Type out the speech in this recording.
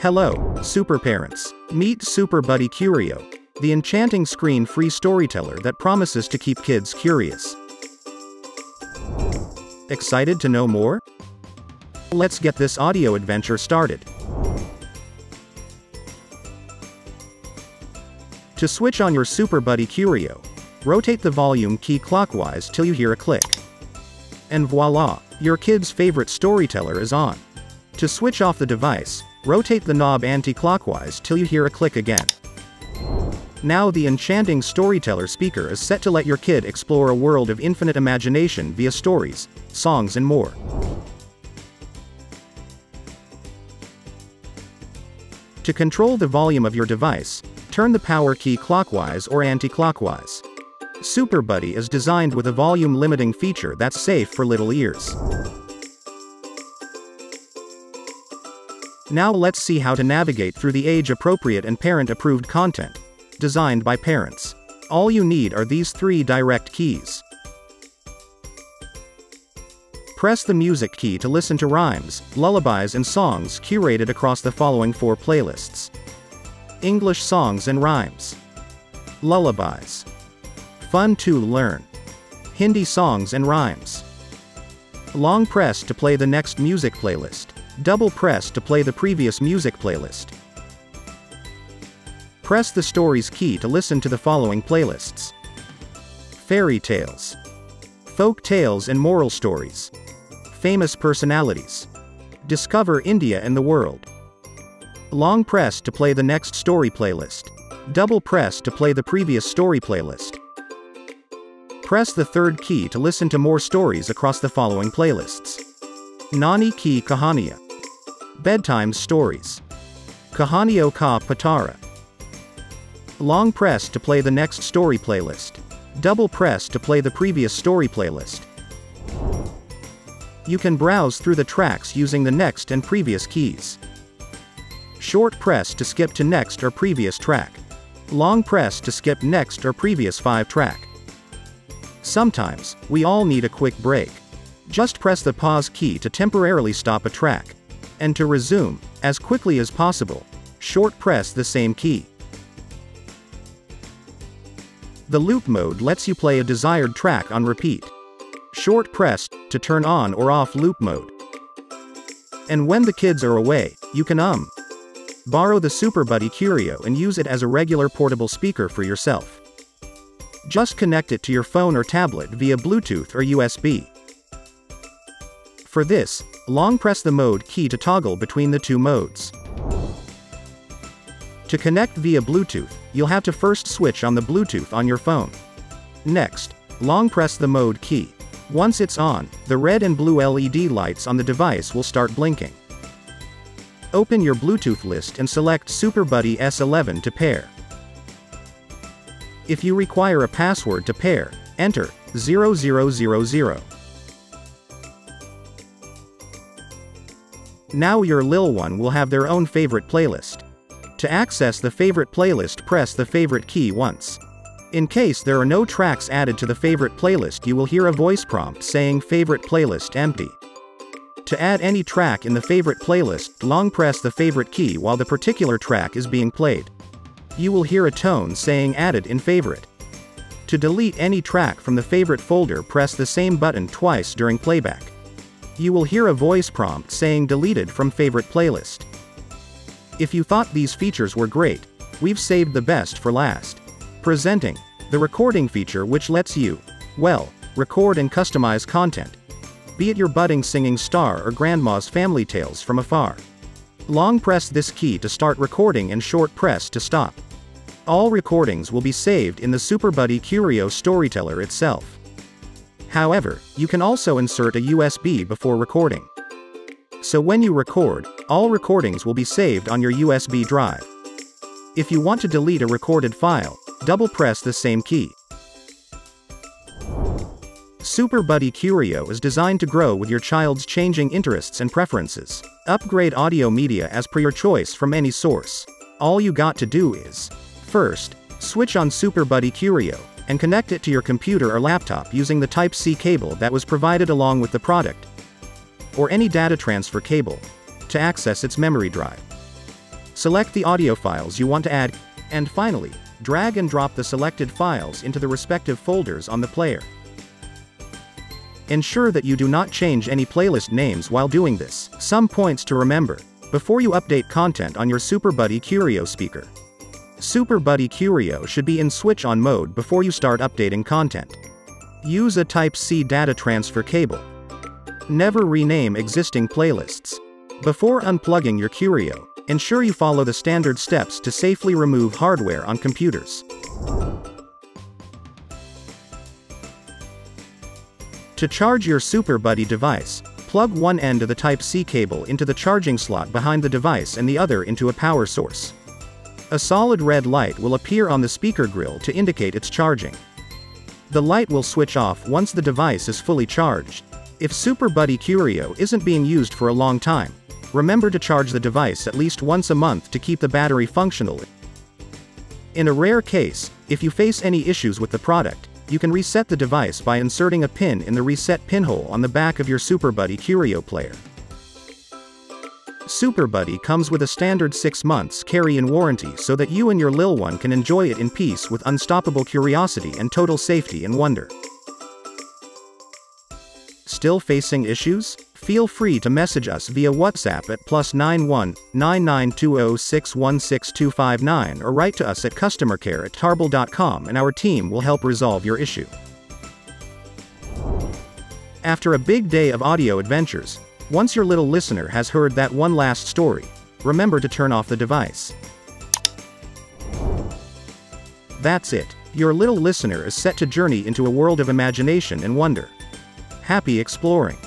Hello, super parents. Meet Super Buddy Curio, the enchanting screen-free storyteller that promises to keep kids curious. Excited to know more? Let's get this audio adventure started. To switch on your Super Buddy Curio, rotate the volume key clockwise till you hear a click. And voila, your kid's favorite storyteller is on. To switch off the device, rotate the knob anti-clockwise till you hear a click again. Now the enchanting storyteller speaker is set to let your kid explore a world of infinite imagination via stories, songs and more. To control the volume of your device, turn the power key clockwise or anti-clockwise. Super Buddy is designed with a volume limiting feature that's safe for little ears. Now let's see how to navigate through the age-appropriate and parent-approved content, designed by parents. All you need are these three direct keys. Press the music key to listen to rhymes, lullabies and songs curated across the following four playlists. English songs and rhymes. Lullabies. Fun to learn. Hindi songs and rhymes. Long press to play the next music playlist. Double press to play the previous music playlist. Press the Stories key to listen to the following playlists. Fairy tales. Folk tales and moral stories. Famous personalities. Discover India and the world. Long press to play the next story playlist. Double press to play the previous story playlist. Press the third key to listen to more stories across the following playlists. Nani Ki Kahaniya. Bedtime Stories. Kahaniyo Ka Patara. Long press to play the next story playlist. Double press to play the previous story playlist. You can browse through the tracks using the next and previous keys. Short press to skip to next or previous track. Long press to skip next or previous 5 track. Sometimes, we all need a quick break. Just press the pause key to temporarily stop a track and to resume, as quickly as possible, short press the same key. The loop mode lets you play a desired track on repeat. Short press to turn on or off loop mode. And when the kids are away, you can um borrow the Super Buddy Curio and use it as a regular portable speaker for yourself. Just connect it to your phone or tablet via Bluetooth or USB. For this, long press the mode key to toggle between the two modes. To connect via Bluetooth, you'll have to first switch on the Bluetooth on your phone. Next, long press the mode key. Once it's on, the red and blue LED lights on the device will start blinking. Open your Bluetooth list and select Super Buddy S11 to pair. If you require a password to pair, enter 0000. Now your lil one will have their own favorite playlist. To access the favorite playlist press the favorite key once. In case there are no tracks added to the favorite playlist you will hear a voice prompt saying favorite playlist empty. To add any track in the favorite playlist, long press the favorite key while the particular track is being played. You will hear a tone saying added in favorite. To delete any track from the favorite folder press the same button twice during playback. You will hear a voice prompt saying deleted from favorite playlist. If you thought these features were great, we've saved the best for last. Presenting the recording feature which lets you, well, record and customize content. Be it your budding singing star or grandma's family tales from afar. Long press this key to start recording and short press to stop. All recordings will be saved in the Super Buddy Curio Storyteller itself. However, you can also insert a USB before recording. So when you record, all recordings will be saved on your USB drive. If you want to delete a recorded file, double press the same key. Super Buddy Curio is designed to grow with your child's changing interests and preferences. Upgrade audio media as per your choice from any source. All you got to do is, first, switch on Super Buddy Curio, and connect it to your computer or laptop using the Type-C cable that was provided along with the product, or any data transfer cable, to access its memory drive. Select the audio files you want to add, and finally, drag and drop the selected files into the respective folders on the player. Ensure that you do not change any playlist names while doing this. Some points to remember. Before you update content on your SuperBuddy Curio speaker. SuperBuddy Curio should be in switch on mode before you start updating content. Use a Type-C data transfer cable. Never rename existing playlists. Before unplugging your Curio, ensure you follow the standard steps to safely remove hardware on computers. To charge your Super Buddy device, plug one end of the Type-C cable into the charging slot behind the device and the other into a power source. A solid red light will appear on the speaker grill to indicate it's charging. The light will switch off once the device is fully charged. If Super Buddy Curio isn't being used for a long time, remember to charge the device at least once a month to keep the battery functional. In a rare case, if you face any issues with the product, you can reset the device by inserting a pin in the reset pinhole on the back of your Super Buddy Curio player. SuperBuddy comes with a standard 6 months carry-in warranty so that you and your lil one can enjoy it in peace with unstoppable curiosity and total safety and wonder. Still facing issues? Feel free to message us via WhatsApp at plus 91 9920616259 or write to us at customercare at tarble.com and our team will help resolve your issue. After a big day of audio adventures, once your little listener has heard that one last story, remember to turn off the device. That's it. Your little listener is set to journey into a world of imagination and wonder. Happy exploring!